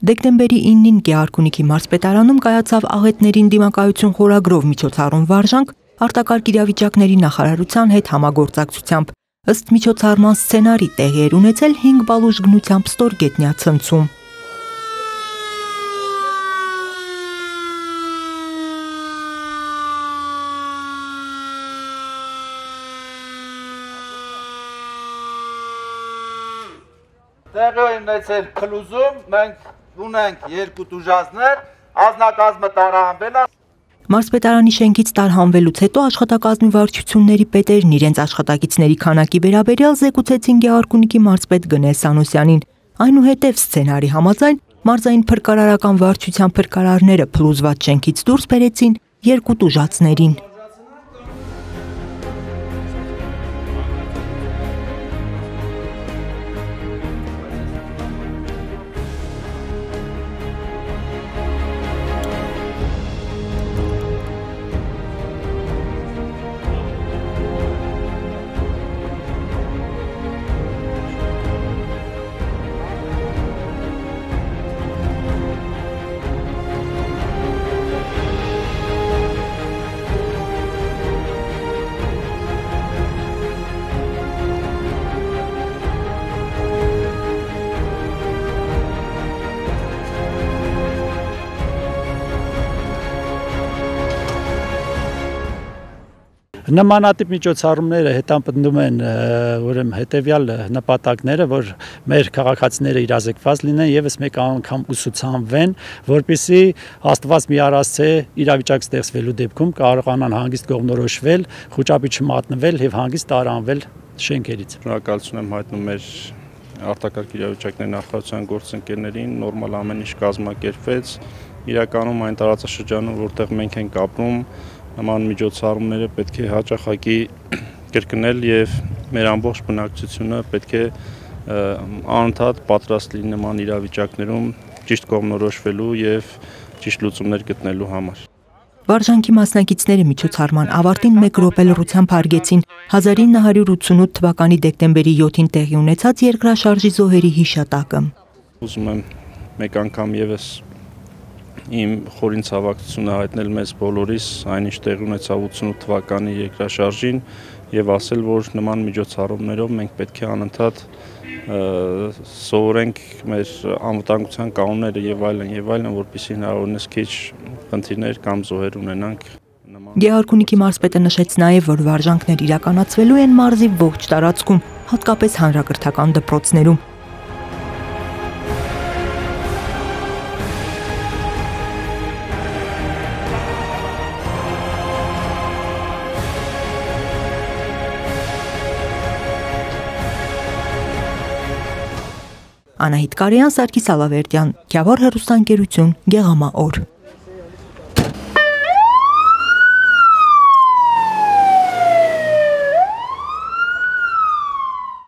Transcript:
Դեկտեմբերի 9-ին Գեարքունիքի մարզպետարանում կայացավ աղետներին դիմակայություն խորագրով միջոցառում վարժանք արտակարգ իրավիճակների նախարարության հետ համագործակցությամբ։ Ըստ միջոցառման սցենարի տեղի էր ունեցել 5 բալուժ գնությամբ ստորգետնյա ցնցում։ Տեղի ունեցել փլուզում, մենք ունենք երկու դուժազներ, ազնակազմը տարահանվել է։ Մարզպետարանի շենքից տարհանվելուց հետո աշխատակազմի վարչությունների պետերն իրենց աշխատակիցների քանակի վերաբերյալ զեկուցեցին Գեորգունիքի մարզպետ Գնե Սանոսյանին։ Այնուհետև սցենարի համաձայն մարզային փրկարարական վարչության փրկարարները փլուզված շենքից դուրս բերեցին երկու տուժածներին։ Նմանատիպ միջոցառումները հետապնդում են ուրեմն հետեւյալ նպատակները, որ մեր քաղաքացիները իրազեկված լինեն եւս մեկ անգամ ուսուցանվեն, որpիսի Աստված մի առասցե իրավիճակ ստեղծվելու դեպքում կարողանան հանգիստ կողմնորոշվել, խոճապի չմատնվել եւ հանգիստ տարանվել շենքերից։ Շնորհակալություն եմ հայտնում մեր արտակարգ իրավիճակների նախարարության գործընկերներին, նորմալ ամեն ինչ կազմակերպվեց։ Իրականում այն տարածաշրջանում, որտեղ մենք ենք ապրում, նման միջոցառումները պետք է հաճախակի կրկնել եւ մեր ամբողջ բնակչությունը պետք է անընդհատ պատրաստ լինի նման իրավիճակներում ճիշտ կողմնորոշվելու եւ ճիշտ լուծումներ գտնելու համար։ Վարժանքի մասնակիցները միջոցառման ավարտին 1 րոպե լռությամբ հարգեցին 1988 թվականի դեկտեմբերի 7-ին տեղի ունեցած երկրաշարժի զոհերի հիշատակը։ Ուզում եմ մեկ անգամ եւս իմ խորին ցավակցությունը հայտնել մեզ բոլորիս այնինչ տեղի ունեցավ 88 թվականի երկրաշարժին եւ ասել, որ նման միջոցառումներով մենք պետք է անընդհատ սովորենք մեր անվտանգության կանոնները եւ այլն եւ այլն, որպեսզի հնարավորինս քիչ խնդիրներ կամ զոհեր ունենանք Գեորգունիքի մարզպետը նշեց նաև, որ վարժանքներ իրականացվելու են մարզի ողջ տարածքում, հատկապես հանրակրթական դպրոցներում, Անահիտ Կարյան, Սարգիս Ալավերդյան, Գյավոր հերոստանգերություն, Գեղամա օր։